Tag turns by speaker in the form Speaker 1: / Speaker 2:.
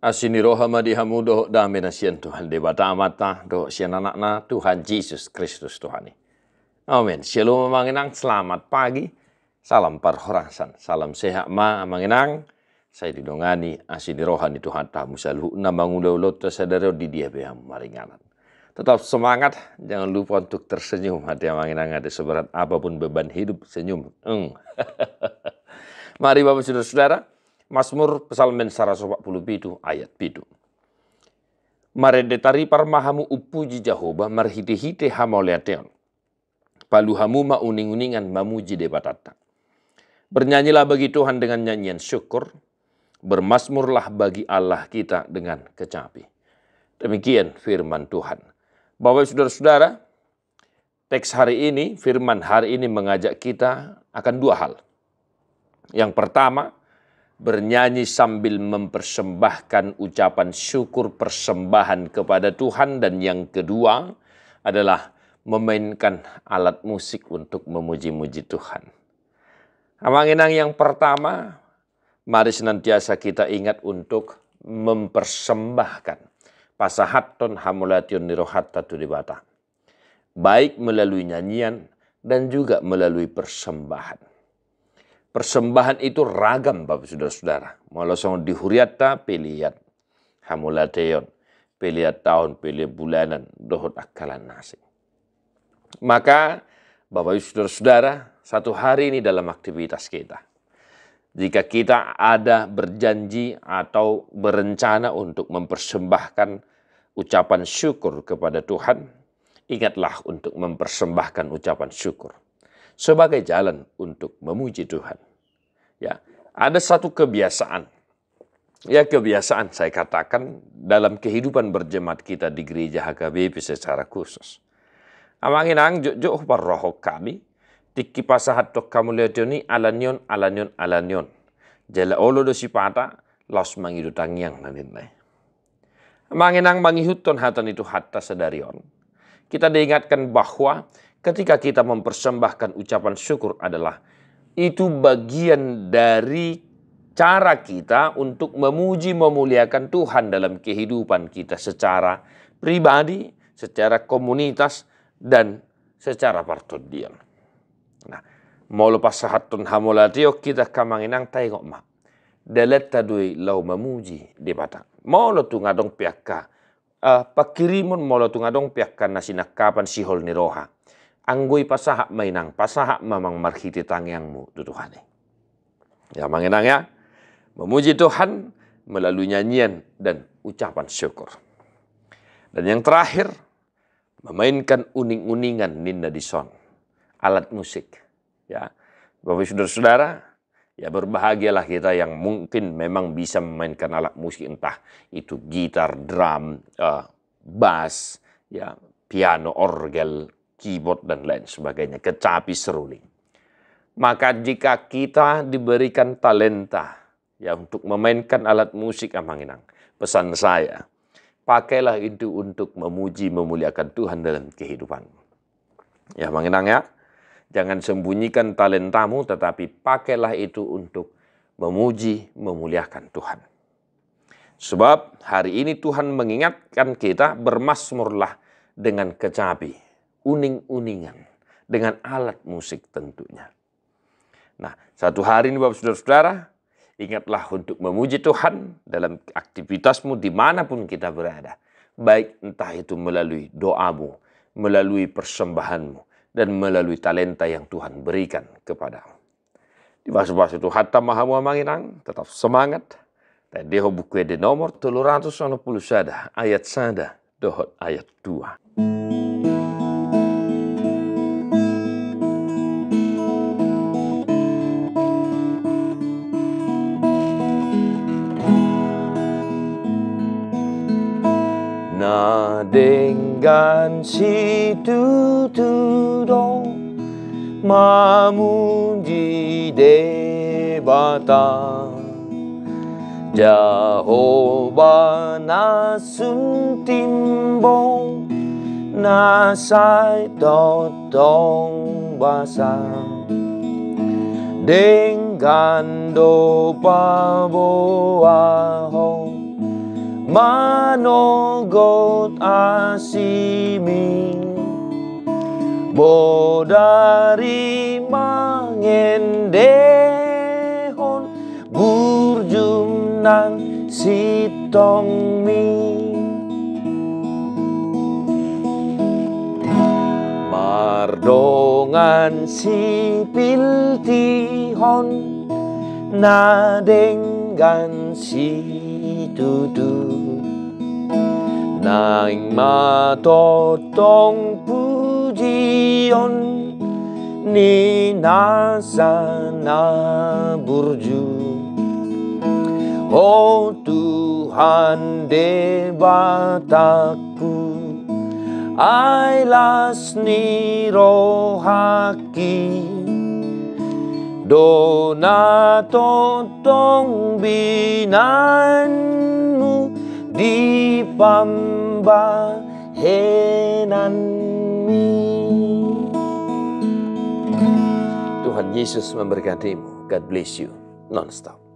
Speaker 1: Asini roha madihamu doh dame na sian Tuhan debata amata doh sian anakna Tuhan Yesus Kristus Tuhan. Amin. Shalom manginang, selamat pagi. Salam parhorasan, salam sehat ma manginang. Saya didongani asini rohani Tuhan tamu salu namang ulot sadaro di dia beham maringanan. Tetap semangat, jangan lupa untuk tersenyum. Hati yang ada seberat apa pun beban hidup, senyum. Eng. Mari Bapak Saudara-saudara, Mazmur Psalmen 140 pitu ayat pitu. Maredetari parmahamu upuji Jehovah marhite-hite hamoleateon. Palu hamu ma uning-uningan mamuji debatata. Bernyanyilah bagi Tuhan dengan nyanyian syukur. Bermasmurlah bagi Allah kita dengan kecapi. Demikian firman Tuhan. Bapak saudara-saudara, teks hari ini, firman hari ini mengajak kita akan dua hal. Yang pertama, bernyanyi sambil mempersembahkan ucapan syukur persembahan kepada Tuhan dan yang kedua adalah memainkan alat musik untuk memuji-muji Tuhan. Amanginang yang pertama, mari senantiasa kita ingat untuk mempersembahkan pasahaton hamulation nirohatta tudibata. Baik melalui nyanyian dan juga melalui persembahan. Persembahan itu ragam Bapak Saudara-saudara. Malasong dihuriata pilihat hamulateon. Pilihat tahun, pilih bulanan, dohot akalan nasi. Maka Bapak Saudara-saudara, satu hari ini dalam aktivitas kita. Jika kita ada berjanji atau berencana untuk mempersembahkan ucapan syukur kepada Tuhan, ingatlah untuk mempersembahkan ucapan syukur sebagai jalan untuk memuji Tuhan. Ya, ada satu kebiasaan. Ya, kebiasaan saya katakan dalam kehidupan berjemaat kita di gereja HKBP secara khusus. Amangin ang jojo parroho kami, tiki pasahat tok kamu ni alanion alanion alanion. Jala olo do sipata, los mangidu tangyang naninay. Amangin ang mangihuton hatan itu hatta sedarion. Kita diingatkan bahwa ketika kita mempersembahkan ucapan syukur adalah itu bagian dari cara kita untuk memuji memuliakan Tuhan dalam kehidupan kita secara pribadi, secara komunitas dan secara partodian. Nah, mau lepas sahatun hamulatio kita kamanginang tengok mak. Dalet tadui lau memuji di bata. Mau lo tu ngadong piakka. Uh, pakirimun mau lo tu ngadong piakka nasinak kapan sihol ni anggui pasahak mainang, pasahak mamang marhiti tangyangmu tutuhane. Ya mengenang ya, memuji Tuhan melalui nyanyian dan ucapan syukur. Dan yang terakhir, memainkan uning-uningan ninda dison, alat musik. Ya, Bapak saudara-saudara, ya berbahagialah kita yang mungkin memang bisa memainkan alat musik entah itu gitar, drum, uh, bass, ya piano, orgel, keyboard dan lain sebagainya, kecapi seruling. Maka jika kita diberikan talenta ya untuk memainkan alat musik amanginang, pesan saya, pakailah itu untuk memuji memuliakan Tuhan dalam kehidupan. Ya amanginang ya, jangan sembunyikan talentamu tetapi pakailah itu untuk memuji memuliakan Tuhan. Sebab hari ini Tuhan mengingatkan kita bermasmurlah dengan kecapi uning-uningan dengan alat musik tentunya. Nah, satu hari ini Bapak Saudara-saudara, ingatlah untuk memuji Tuhan dalam aktivitasmu di mana pun kita berada. Baik entah itu melalui doamu, melalui persembahanmu, dan melalui talenta yang Tuhan berikan kepadamu. Di bahasa-bahasa itu hatta maha manginang, tetap semangat. Dan dia buku di nomor 360 sada, ayat sada, dohot ayat 2. Dengan situ tudong mamuji debata Jehovah nasun timbong nasai totong basa dengan do paboahong manogot asimi bodari mangendehon burjum nang sitong mi mardongan sipil tihon nadenggan si dudu Naing matotong pujion Ni nasa na burju. Oh Tuhan debataku Ailas ni rohaki Dona totong binanmu di pambahenanmu. Tuhan Yesus memberkatimu. God bless you. Non-stop.